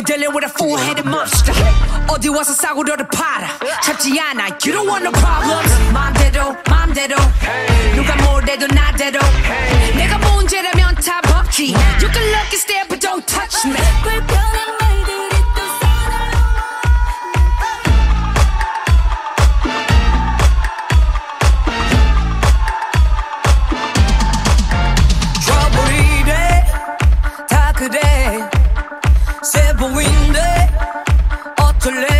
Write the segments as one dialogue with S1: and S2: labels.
S1: You're dealing with a full headed monster. 어디 와서 싸구려를 팔아. 찾지 않아. You don't want no problems. 마음대로, 마음대로. 누가 뭘 해도 나대로. 내가 문제라면 다 없지. You can look at 설레.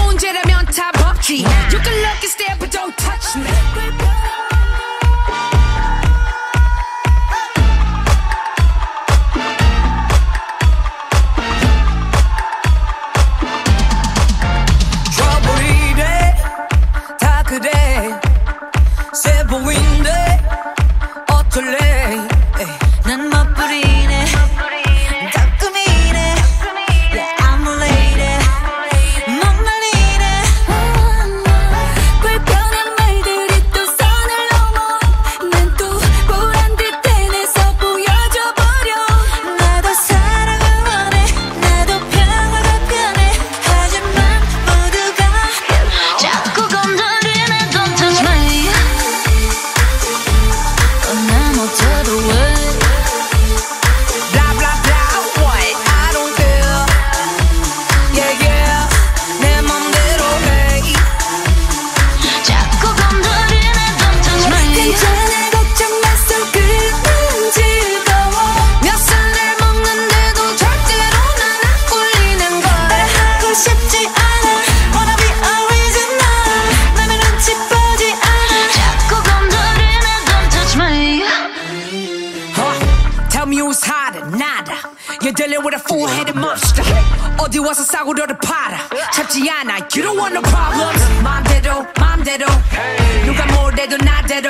S1: muse harder, nada. You're dealing with a full-headed monster. 어디 와서 싸고 너를 팔아 잡지 않아, you don't want no problems. 마음대로, 마음대로 누가 뭘 해도 나대로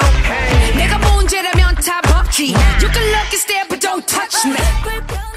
S1: 내가 문제라면 답 없지 You can look and stare but don't touch me.